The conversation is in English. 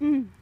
Mm.